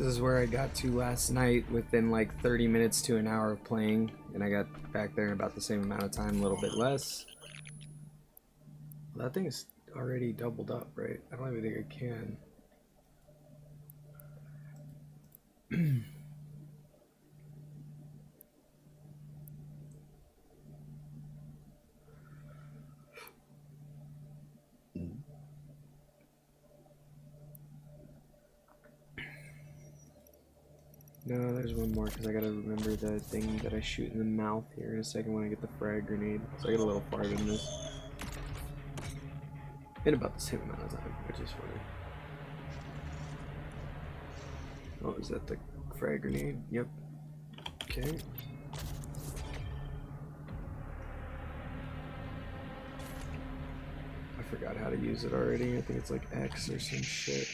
This is where I got to last night within like 30 minutes to an hour of playing, and I got back there in about the same amount of time, a little bit less. That thing is already doubled up, right? I don't even think I can. There's one more because I gotta remember the thing that I shoot in the mouth here in a second when I get the frag grenade. So I get a little fart in this. In about the same amount of time, which is funny. Oh, is that the frag grenade? Yep. Okay. I forgot how to use it already. I think it's like X or some shit.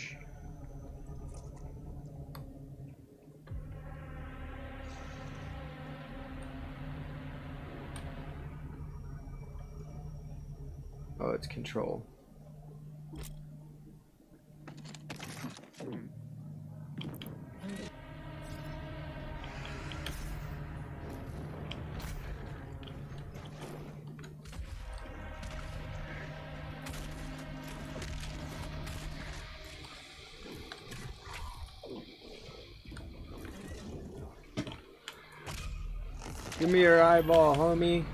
Uh, oh, it's control. Give me your eyeball, homie.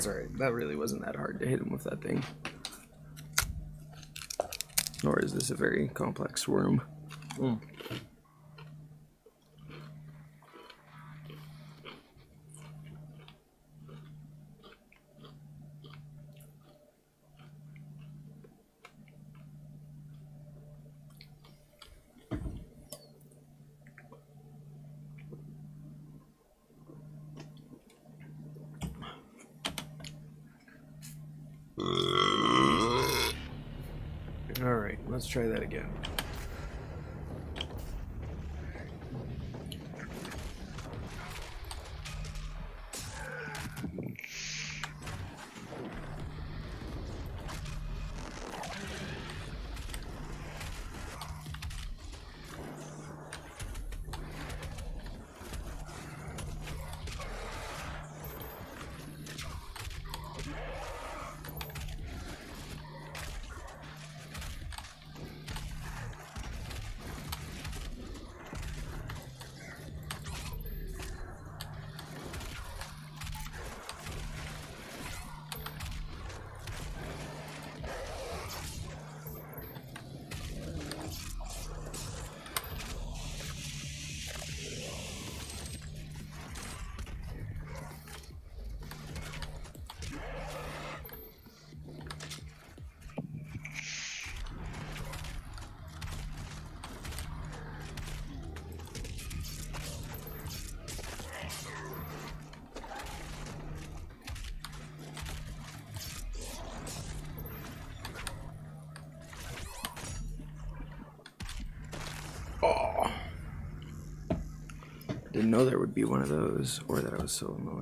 That's alright. That really wasn't that hard to hit him with that thing. Nor is this a very complex room. Mm. Alright, let's try that again. Didn't know there would be one of those, or that I was so low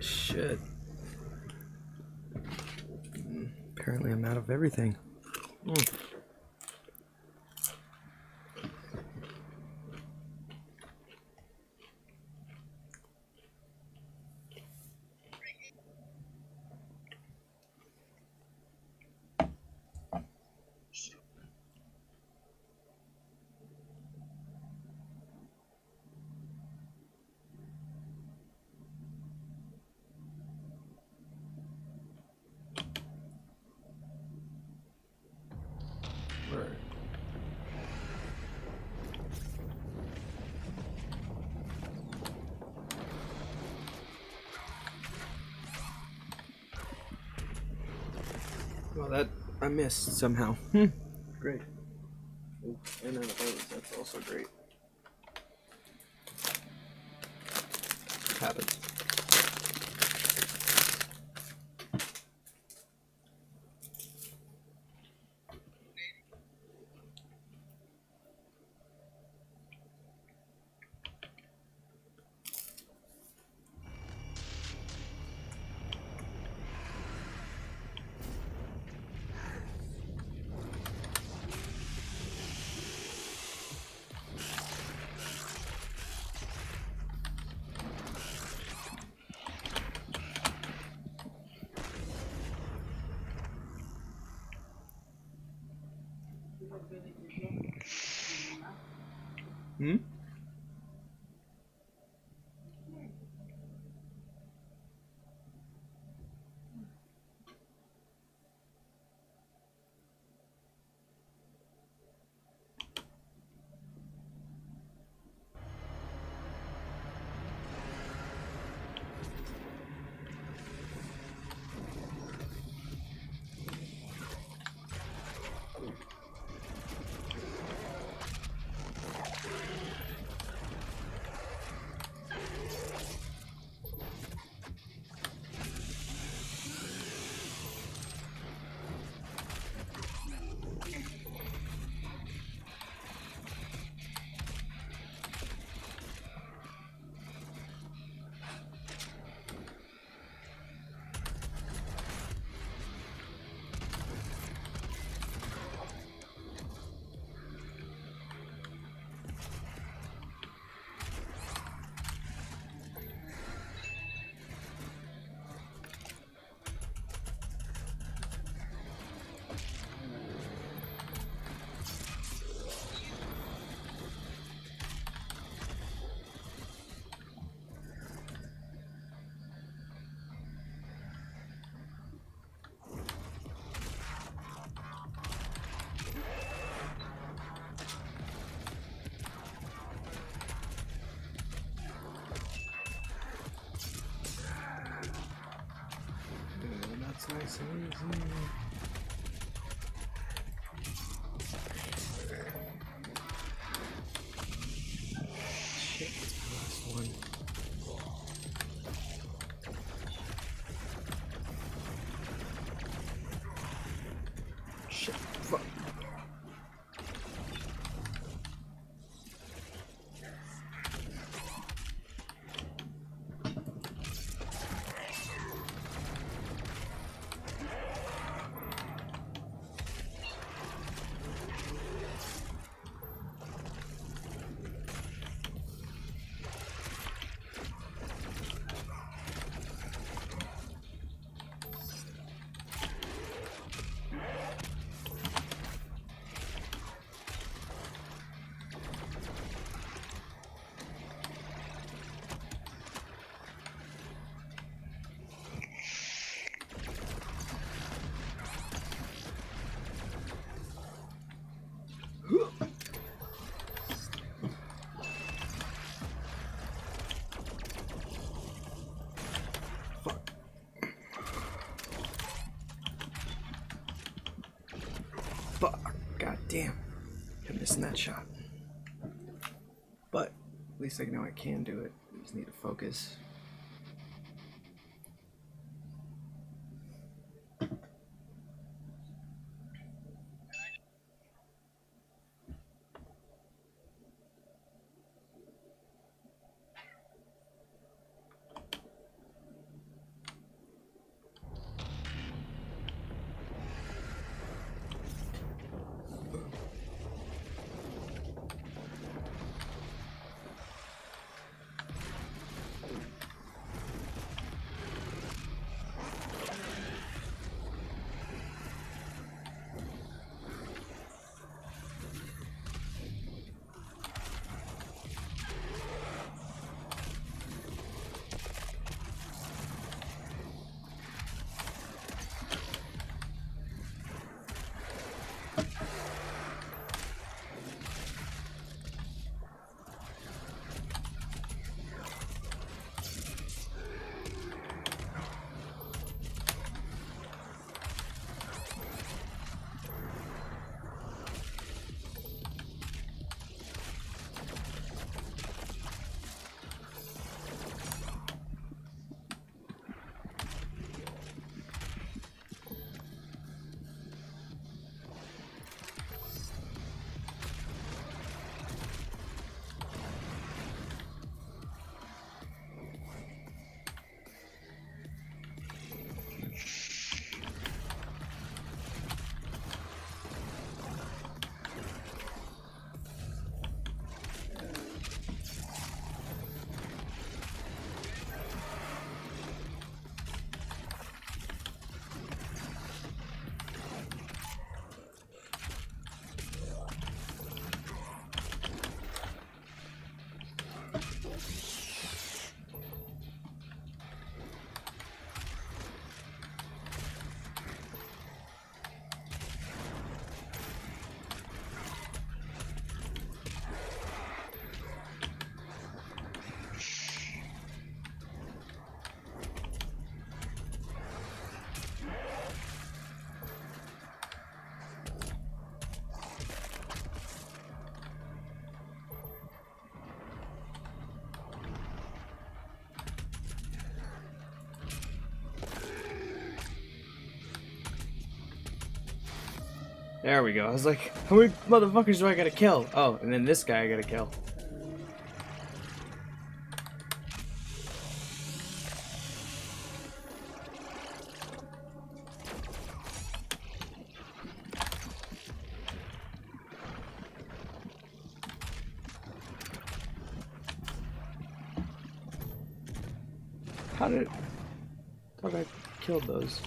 Shit. Apparently I'm out of everything. Mm. I missed somehow. Hmm. great. And then those, that's also great. And least I know I can do it. I just need to focus. There we go. I was like, how many motherfuckers do I gotta kill? Oh, and then this guy I gotta kill. How did... thought I killed those.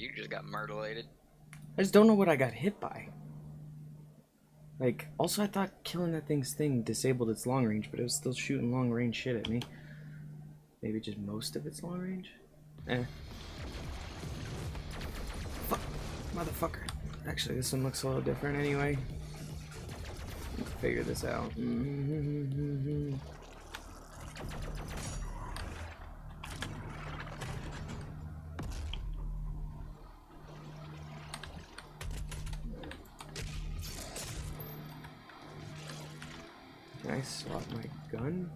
You just got murderlated. I just don't know what I got hit by. Like, also I thought killing that thing's thing disabled its long range, but it was still shooting long range shit at me. Maybe just most of its long range? Eh. Fuck. Motherfucker. Actually, this one looks a little different anyway. Figure this out. Can I swap my gun?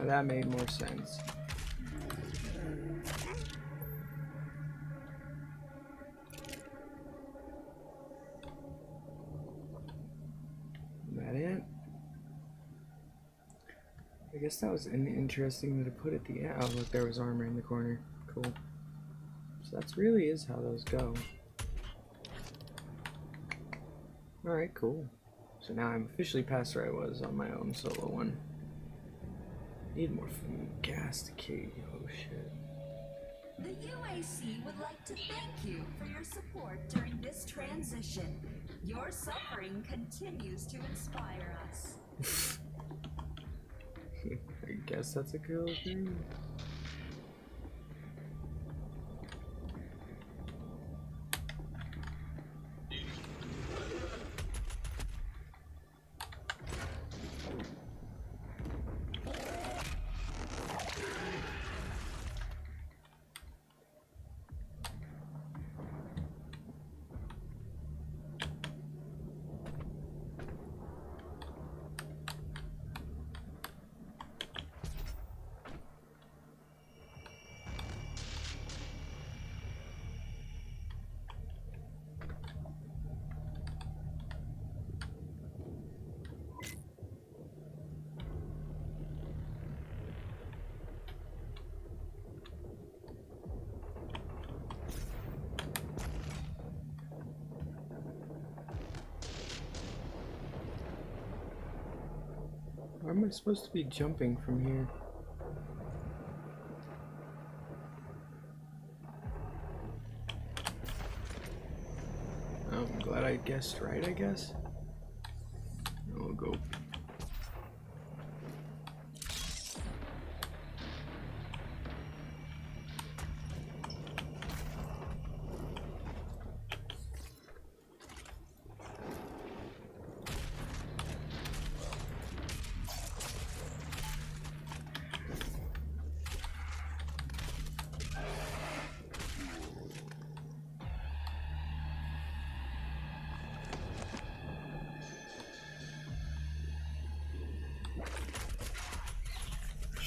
Now that made more sense. That it? I guess that was an interesting to put at the end. Oh, look, there was armor in the corner. Cool. So that's really is how those go. Alright, cool. So now I'm officially past where I was on my own solo one. Need more gas to key. Oh shit. The UAC would like to thank you for your support during this transition. Your suffering continues to inspire us. I guess that's a cool thing. Why am I supposed to be jumping from here? Oh, I'm glad I guessed right, I guess.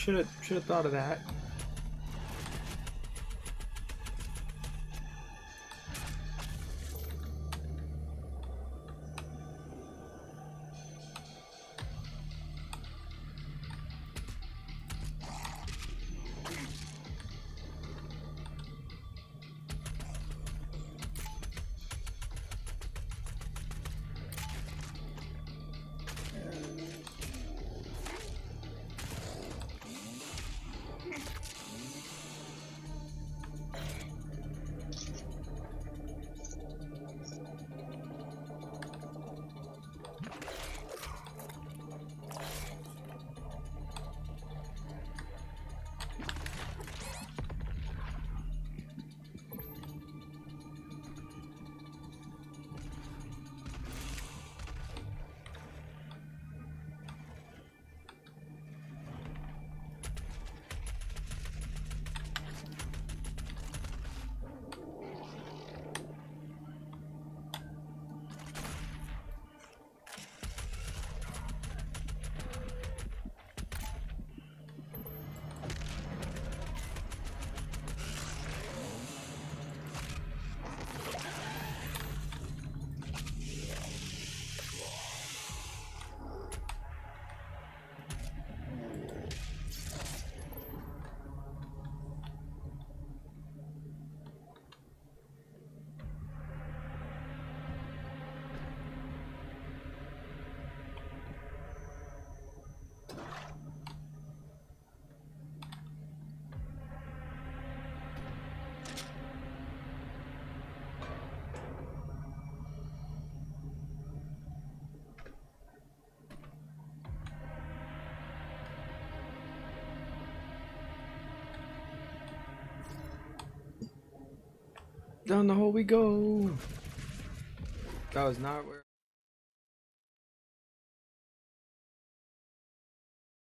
Should have should have thought of that. Down the hole we go. That was not where.